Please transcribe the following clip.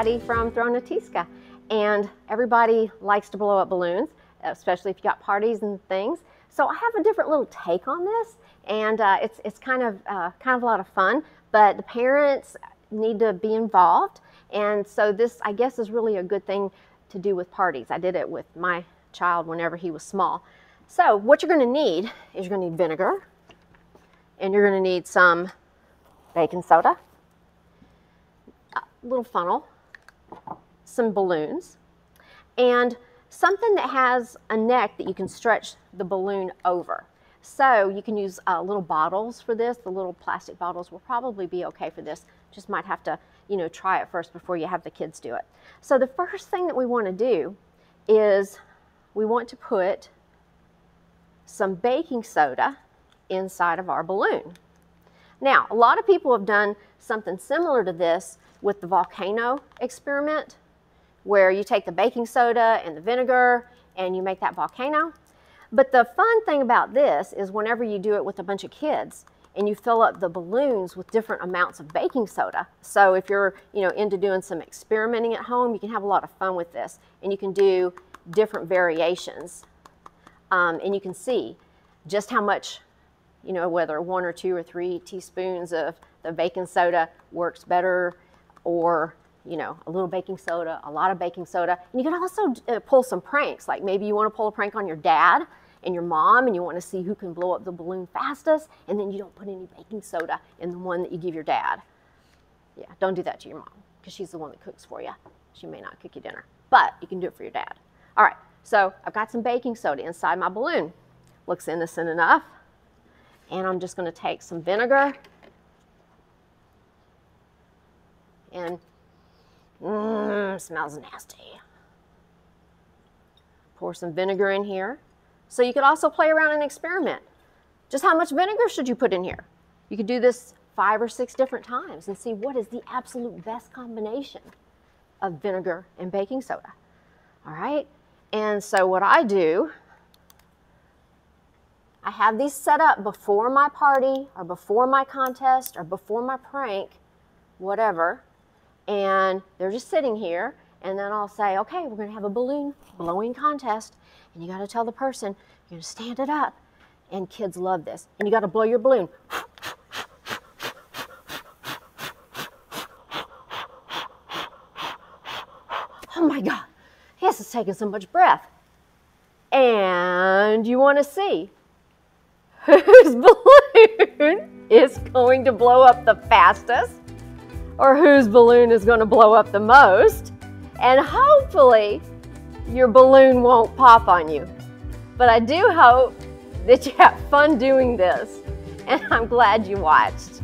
Patty from Thronateeska. And everybody likes to blow up balloons, especially if you got parties and things. So I have a different little take on this, and uh, it's, it's kind, of, uh, kind of a lot of fun, but the parents need to be involved. And so this, I guess, is really a good thing to do with parties. I did it with my child whenever he was small. So what you're gonna need is you're gonna need vinegar, and you're gonna need some baking soda, a little funnel, some balloons, and something that has a neck that you can stretch the balloon over. So you can use uh, little bottles for this. The little plastic bottles will probably be okay for this. Just might have to, you know, try it first before you have the kids do it. So the first thing that we want to do is we want to put some baking soda inside of our balloon. Now, a lot of people have done something similar to this with the volcano experiment, where you take the baking soda and the vinegar and you make that volcano. But the fun thing about this is whenever you do it with a bunch of kids and you fill up the balloons with different amounts of baking soda. So if you're you know, into doing some experimenting at home, you can have a lot of fun with this. And you can do different variations. Um, and you can see just how much, you know, whether one or two or three teaspoons of the baking soda works better or you know, a little baking soda, a lot of baking soda. And you can also uh, pull some pranks, like maybe you want to pull a prank on your dad and your mom and you want to see who can blow up the balloon fastest and then you don't put any baking soda in the one that you give your dad. Yeah, don't do that to your mom because she's the one that cooks for you. She may not cook you dinner, but you can do it for your dad. All right, so I've got some baking soda inside my balloon. Looks innocent enough. And I'm just gonna take some vinegar and mmm, smells nasty. Pour some vinegar in here. So you could also play around and experiment. Just how much vinegar should you put in here? You could do this five or six different times and see what is the absolute best combination of vinegar and baking soda. All right, and so what I do, I have these set up before my party or before my contest or before my prank, whatever, and they're just sitting here and then I'll say, okay, we're gonna have a balloon blowing contest and you gotta tell the person, you're gonna stand it up. And kids love this. And you gotta blow your balloon. Oh my God, this is taking so much breath. And you wanna see whose balloon is going to blow up the fastest or whose balloon is gonna blow up the most. And hopefully your balloon won't pop on you. But I do hope that you have fun doing this, and I'm glad you watched.